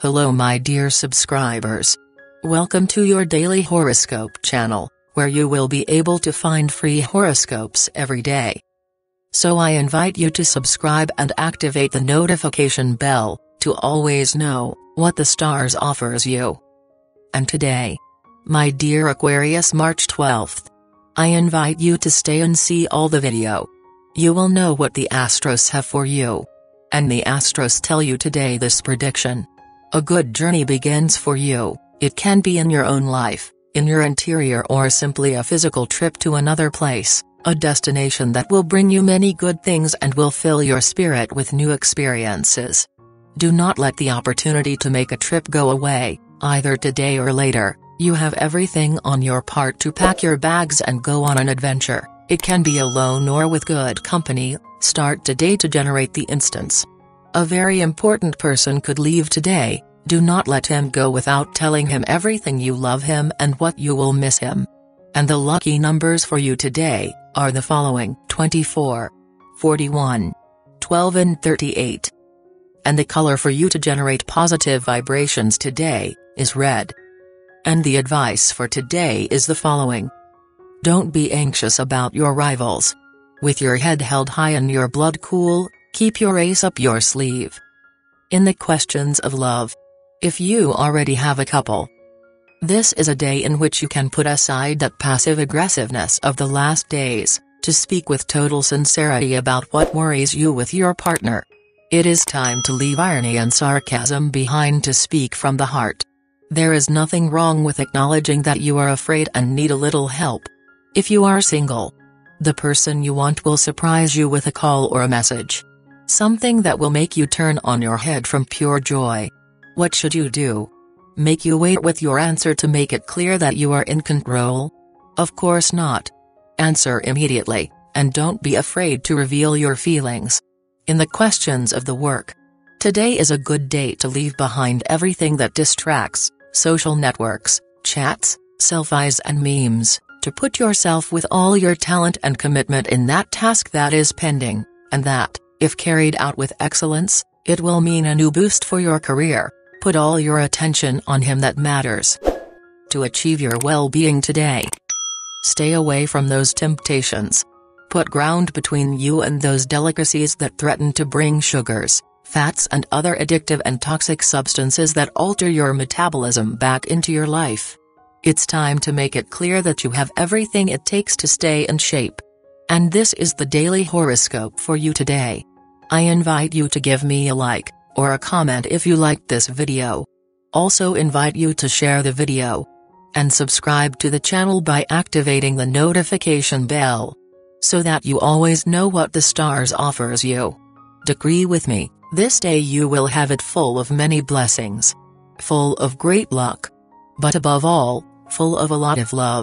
Hello my dear subscribers. Welcome to your daily horoscope channel, where you will be able to find free horoscopes every day. So I invite you to subscribe and activate the notification bell, to always know what the stars offers you. And today, my dear Aquarius March 12th, I invite you to stay and see all the video. You will know what the Astros have for you. And the Astros tell you today this prediction. A good journey begins for you, it can be in your own life, in your interior or simply a physical trip to another place, a destination that will bring you many good things and will fill your spirit with new experiences. Do not let the opportunity to make a trip go away, either today or later, you have everything on your part to pack your bags and go on an adventure, it can be alone or with good company, start today to generate the instance. A very important person could leave today, do not let him go without telling him everything you love him and what you will miss him. And the lucky numbers for you today, are the following 24, 41, 12 and 38. And the color for you to generate positive vibrations today, is red. And the advice for today is the following. Don't be anxious about your rivals. With your head held high and your blood cool, Keep your ace up your sleeve. In the questions of love. If you already have a couple. This is a day in which you can put aside that passive aggressiveness of the last days, to speak with total sincerity about what worries you with your partner. It is time to leave irony and sarcasm behind to speak from the heart. There is nothing wrong with acknowledging that you are afraid and need a little help. If you are single, the person you want will surprise you with a call or a message. Something that will make you turn on your head from pure joy. What should you do? Make you wait with your answer to make it clear that you are in control? Of course not. Answer immediately, and don't be afraid to reveal your feelings. In the questions of the work. Today is a good day to leave behind everything that distracts, social networks, chats, selfies and memes, to put yourself with all your talent and commitment in that task that is pending, and that, if carried out with excellence, it will mean a new boost for your career. Put all your attention on him that matters. To achieve your well-being today. Stay away from those temptations. Put ground between you and those delicacies that threaten to bring sugars, fats and other addictive and toxic substances that alter your metabolism back into your life. It's time to make it clear that you have everything it takes to stay in shape. And this is the daily horoscope for you today. I invite you to give me a like, or a comment if you liked this video. Also invite you to share the video. And subscribe to the channel by activating the notification bell. So that you always know what the stars offers you. Decree with me, this day you will have it full of many blessings. Full of great luck. But above all, full of a lot of love.